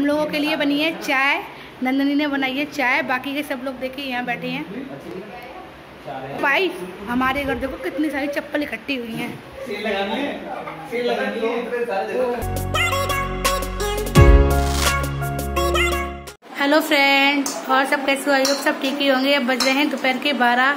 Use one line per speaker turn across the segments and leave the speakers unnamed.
हम लोगों के लिए बनी है चाय। नंदनी ने बनाई है चाय। बाकी के सब लोग देखे यहाँ बैठे हैं।
भाई
हमारे घर देखो, कितनी सारी चप्पल इकट्ठी हुई हैं। हेलो फ्रेंड्स और सब कैसे हो? आई सब ठीक ही होंगे। अब बज रहे हैं दोपहर के बारह।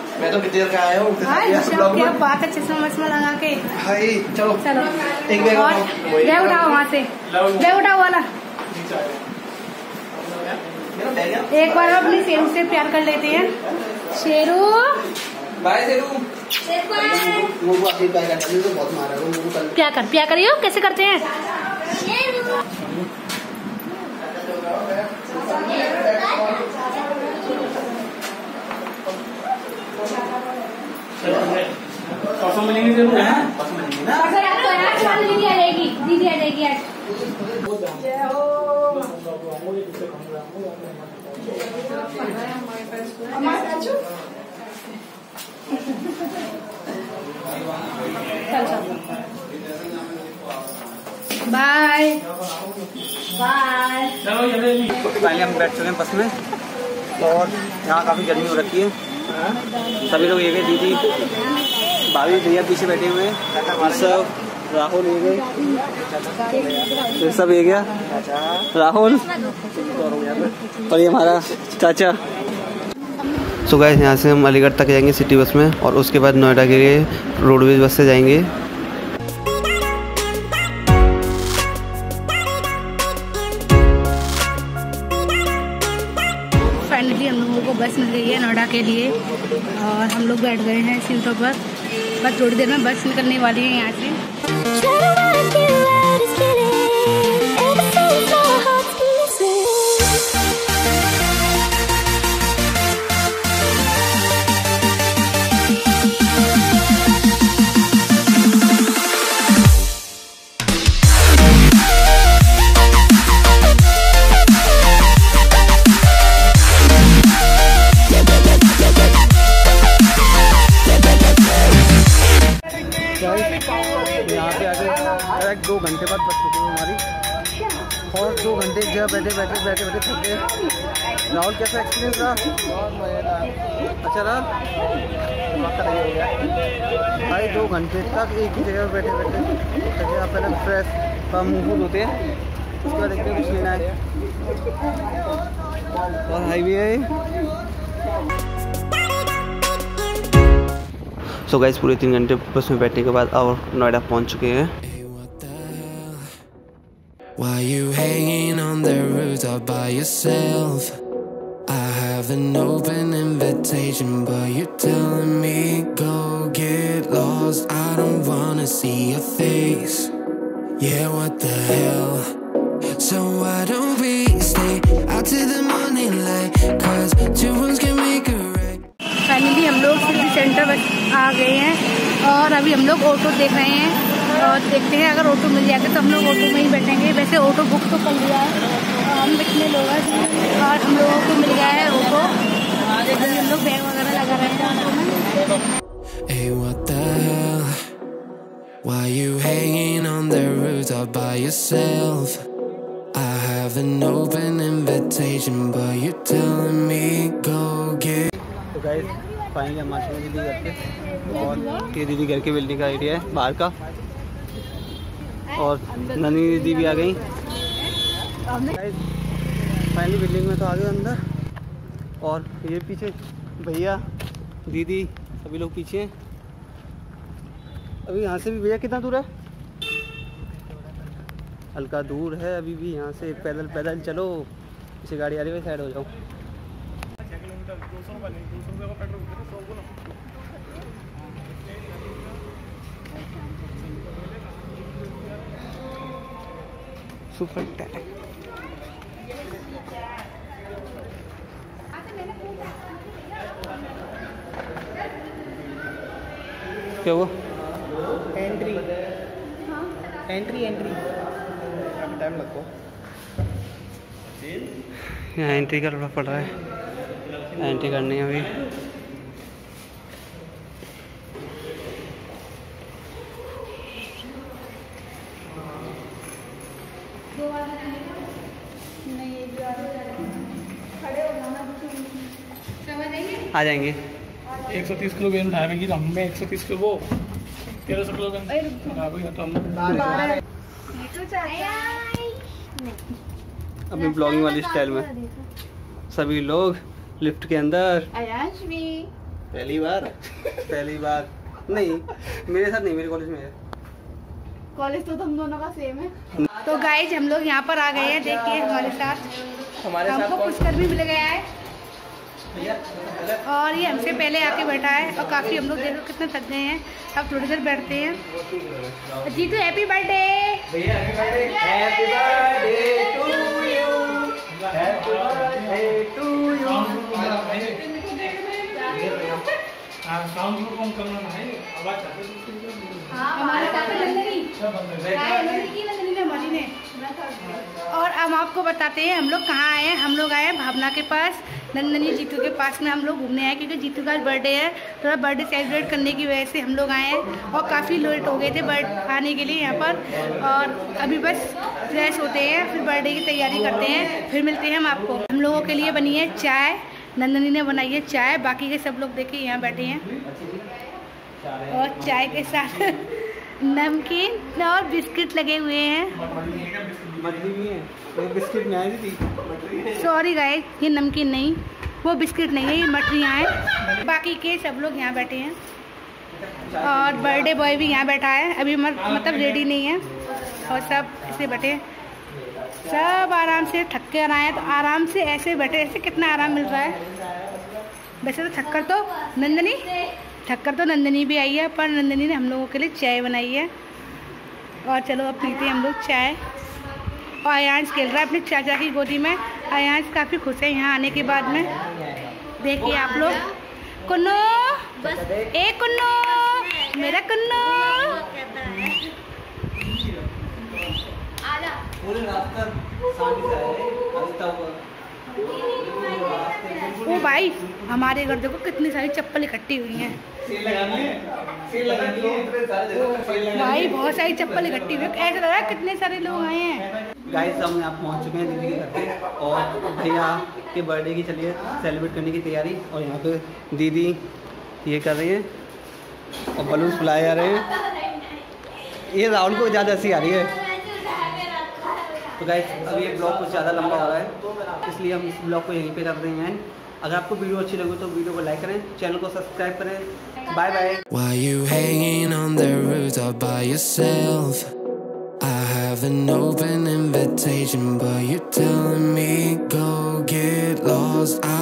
तो
कितनी देर का आया हूँ
क्या बात है चश्मा वश्मा लगा के
हाय चलो।
चलो। एक बैग और उठाओ। उठाओ वहाँ से। बैग उठाओ वाला। एक बार हम अपनी शेरू से प्यार कर लेते हैं। शेरू।
बाय सेरू वो वो अपनी बैग हटाने तो बहुत मारा है वो वो कल
प्यार कर प्यार करियो। कैसे करते हैं?
परसों मिलेंगे
ज़रूर है परसों मिलेंगे ना
परसों दीदी आ जाएगी दीदी आ जाएगी आज बाय बाय
चलो
पहले हम बैठ चुके हैं बस में। और यहाँ काफ़ी गर्मी हो रखी है। सभी लोग ये गए, दीदी, भाभी भैया पीछे बैठे हुए सब राहुल ये गए। सब ये गया? राहुल? और ये हमारा चाचा। सुबह यहाँ से हम अलीगढ़ तक जाएँगे सिटी बस में और उसके बाद नोएडा के लिए रोडवेज़ बस से जाएँगे।
बस मिल गई है नोएडा के लिए और हम लोग बैठ गए हैं सीटों पर। बस थोड़ी देर में बस निकलने वाली है यहाँ से।
एक जगह बैठे बैठे बैठे बैठे थक गए। राहुल कैसा एक्सपीरियंस रहा? बहुत मज़ेदार अच्छा रहा? हो भाई दो घंटे तक एक ही जगह बैठे बैठे थक आप पहले फ्रेश का मुँह फूल होते हैं। उसके बाद देखते कुछ लेना है। और हाईवे है। सो गाइस पूरे तीन घंटे बस में बैठने के बाद और नोएडा पहुँच चुके हैं?
Why you by yourself? I have an open invitation, but you're telling me go get lost. I don't wanna see your face. Yeah, what the hell? So why don't we stay out till the morning light? Cause two wrongs can make a right.
Finally हम लोग city centre बस आ गए हैं और अभी हम लोग auto देख रहे हैं और देखते हैं अगर ऑटो मिल जाएगा तो हम लोग ऑटो में ही बैठेंगे वैसे ऑटो बुक तो कर लिया है हम कितने लोग और हम लोगों को मिल गया है ऑटो अभी हम लोग बैग वगैरह लगा रहे हैं
Hey, what the hell? Why you hanging on the rooftop by yourself? I have an open invitation, but you're telling me go get.
तो गाइस फाइनली हम आ चुके हैं दीदी घर पे और ये दीदी घर की बिल्डिंग का एरिया है बाहर का और ननी दीदी भी आ गई फाइनली बिल्डिंग में तो आ गए अंदर। और ये पीछे भैया, दीदी, सभी लोग पीछे हैं। अभी यहाँ से भी भैया कितना दूर है? हल्का दूर है अभी भी, यहाँ से पैदल पैदल चलो। इसे गाड़ी आ रही है साइड हो जाओ सुपर टैग क्या वो एंट्री एंट्री एंट्री टाइम लगता यहाँ एंट्री करना पड़ रहा है एंट्री करनी है अभी आ जाएँगे
एक सौ तीस किलो वेन उठाएँगे तो हमें एक सौ तीस किलो वो तेरह सौ किलो
अपनी ब्लॉगिंग वाली स्टाइल में। सभी लोग लिफ्ट के अंदर। पहली बार? पहली बार। नहीं मेरे साथ नहीं मेरे कॉलेज में है।
कॉलेज
तो हम दोनों
का
सेम
है।
तो गाइज़ हम लोग यहाँ पर आ गए हैं देखिए हमारे साथ। हमारे साथ हमको पुष्कर भी मिल गया है।
और
ये हमसे पहले आके बैठा है और काफ़ी हम लोग देखो कितने थक गए हैं। अब थोड़ी देर बैठते हैं। जी तो बर्थडे हैप्पी बर्थडे
हाँ साउंड को कम करना है आवाज़
हमारे है? हमारी और हम आपको बताते हैं हम लोग कहाँ आए हैं? हम लोग आए हैं भावना के पास नंदनी जीतू के पास में हम लोग घूमने आए क्योंकि जीतू का बर्थडे है। थोड़ा बर्थडे सेलिब्रेट करने की वजह से हम लोग आए हैं और काफ़ी लेट हो गए थे बर्थ आने के लिए यहाँ पर। और अभी बस फ्रेश होते हैं फिर बर्थडे की तैयारी करते हैं फिर मिलते हैं हम आपको। हम लोगों के लिए बनी है चाय। नंदनी ने बनाई है चाय। बाकी के सब लोग देखिए यहाँ बैठे हैं।
और चाय के साथ
नमकीन और बिस्किट लगे हुए हैं।
है
सॉरी गाय ये नमकीन नहीं। वो बिस्किट नहीं है ये मठरियाँ हैं। बाकी के सब लोग यहाँ बैठे हैं।
और बर्थडे
बॉय भी यहाँ बैठा है। अभी मत, मतलब रेडी नहीं है। और सब ऐसे बैठे सब आराम से थक कर आए तो आराम से ऐसे बैठे ऐसे कितना आराम मिल रहा है? वैसे तो थक्कर तो नंदनी थक्कर तो नंदनी भी आई है पर नंदनी ने हम लोगों के लिए चाय बनाई है। और चलो अब पीते हैं हम लोग चाय। और अयांश खेल रहा है अपने चाचा की गोदी में। अयांश काफ़ी खुश है यहाँ आने के बाद में। देखिए आप लोग। कुन्नू ए कुन्नू मेरा कुन्नू।
पूरे रास्ता शादी ओ भाई हमारे
घर देखो कितनी सारी चप्पल इकट्ठी हुई हैं।
भाई बहुत
सारी चप्पल इकट्ठी हुई है। ऐसा लग रहा है कितने सारे लोग आए हैं।
गाइस हम यहाँ पहुँच चुके हैं दीदी के घर पे और भैया के बर्थडे की चलिए सेलिब्रेट करने की तैयारी और यहाँ पे दीदी ये कर रही है और बलून फुलाए जा रहे हैं। ये राहुल को ज़्यादा हँसी आ रही है। तो गाइज़ अभी ये ब्लॉग कुछ ज़्यादा लंबा हो रहा है इसलिए हम इस ब्लॉग को यहीं पे रख रहे हैं अगर आपको वीडियो अच्छी लगे तो वीडियो को लाइक करें चैनल को सब्सक्राइब करें bye bye
Why you hanging on the rooftop by yourself? I have an open invitation, but you're telling me go get lost. I